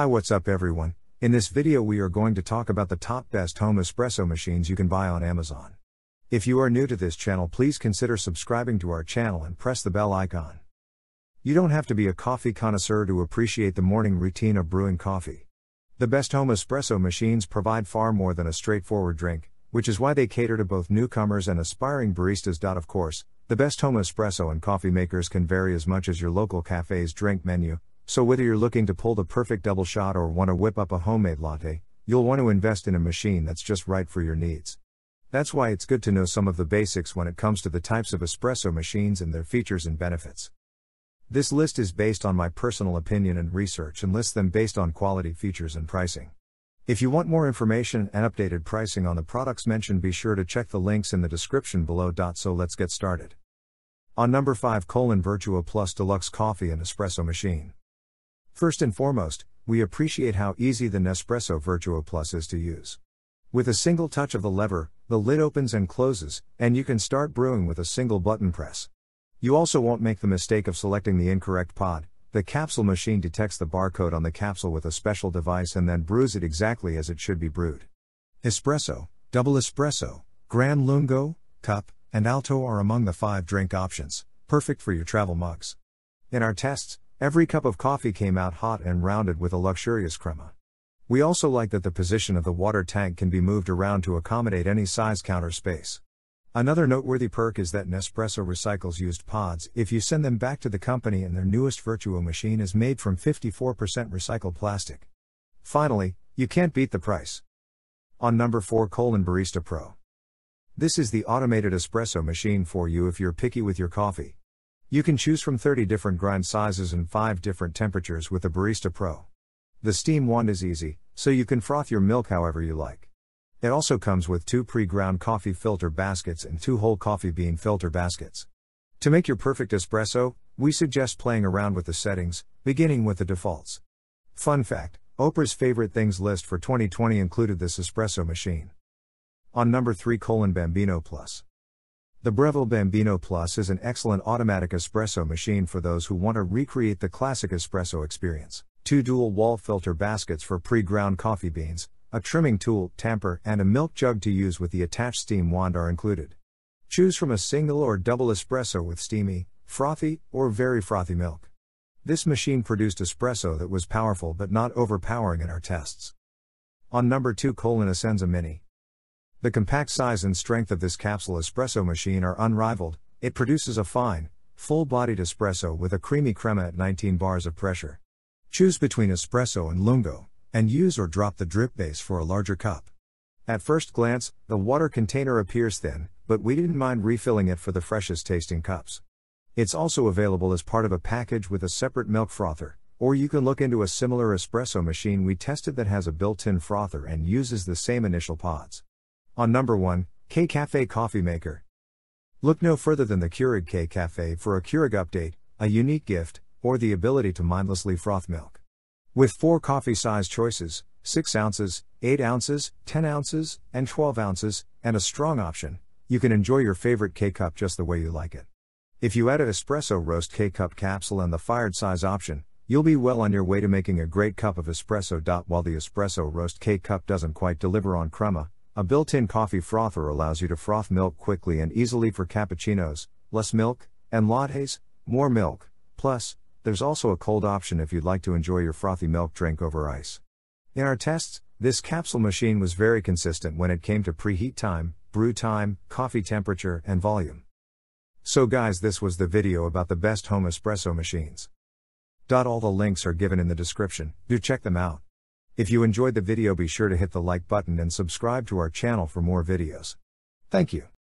Hi, what's up, everyone? In this video, we are going to talk about the top best home espresso machines you can buy on Amazon. If you are new to this channel, please consider subscribing to our channel and press the bell icon. You don't have to be a coffee connoisseur to appreciate the morning routine of brewing coffee. The best home espresso machines provide far more than a straightforward drink, which is why they cater to both newcomers and aspiring baristas. Of course, the best home espresso and coffee makers can vary as much as your local cafe's drink menu, so whether you're looking to pull the perfect double shot or want to whip up a homemade latte, you'll want to invest in a machine that's just right for your needs. That's why it's good to know some of the basics when it comes to the types of espresso machines and their features and benefits. This list is based on my personal opinion and research and lists them based on quality features and pricing. If you want more information and updated pricing on the products mentioned, be sure to check the links in the description below. So let's get started. On number 5 colon Vertuo Plus Deluxe Coffee and Espresso Machine. First and foremost, we appreciate how easy the Nespresso Vertuo Plus is to use. With a single touch of the lever, the lid opens and closes, and you can start brewing with a single button press. You also won't make the mistake of selecting the incorrect pod. The capsule machine detects the barcode on the capsule with a special device and then brews it exactly as it should be brewed. Espresso, double espresso, Gran Lungo, cup, and alto are among the five drink options, perfect for your travel mugs. In our tests, Every cup of coffee came out hot and rounded with a luxurious crema. We also like that the position of the water tank can be moved around to accommodate any size counter space. Another noteworthy perk is that Nespresso recycles used pods if you send them back to the company and their newest Vertuo machine is made from 54% recycled plastic. Finally, you can't beat the price. On number 4 Colon Barista Pro. This is the automated espresso machine for you if you're picky with your coffee. You can choose from 30 different grind sizes and 5 different temperatures with the Barista Pro. The steam wand is easy, so you can froth your milk however you like. It also comes with two pre ground coffee filter baskets and two whole coffee bean filter baskets. To make your perfect espresso, we suggest playing around with the settings, beginning with the defaults. Fun fact Oprah's favorite things list for 2020 included this espresso machine. On number 3 colon Bambino Plus. The Breville Bambino Plus is an excellent automatic espresso machine for those who want to recreate the classic espresso experience. Two dual wall filter baskets for pre ground coffee beans, a trimming tool, tamper, and a milk jug to use with the attached steam wand are included. Choose from a single or double espresso with steamy, frothy, or very frothy milk. This machine produced espresso that was powerful but not overpowering in our tests. On number 2 colon Essenza Mini. The compact size and strength of this capsule espresso machine are unrivaled. It produces a fine, full bodied espresso with a creamy crema at 19 bars of pressure. Choose between espresso and lungo, and use or drop the drip base for a larger cup. At first glance, the water container appears thin, but we didn't mind refilling it for the freshest tasting cups. It's also available as part of a package with a separate milk frother, or you can look into a similar espresso machine we tested that has a built in frother and uses the same initial pods. On number 1, K Cafe Coffee Maker. Look no further than the Keurig K Cafe for a Keurig update, a unique gift, or the ability to mindlessly froth milk. With four coffee size choices 6 ounces, 8 ounces, 10 ounces, and 12 ounces, and a strong option, you can enjoy your favorite K cup just the way you like it. If you add an espresso roast K cup capsule and the fired size option, you'll be well on your way to making a great cup of espresso. While the espresso roast K cup doesn't quite deliver on crema, a built-in coffee frother allows you to froth milk quickly and easily for cappuccinos, less milk, and lattes, more milk. Plus, there's also a cold option if you'd like to enjoy your frothy milk drink over ice. In our tests, this capsule machine was very consistent when it came to preheat time, brew time, coffee temperature, and volume. So guys, this was the video about the best home espresso machines. All the links are given in the description, do check them out. If you enjoyed the video be sure to hit the like button and subscribe to our channel for more videos. Thank you.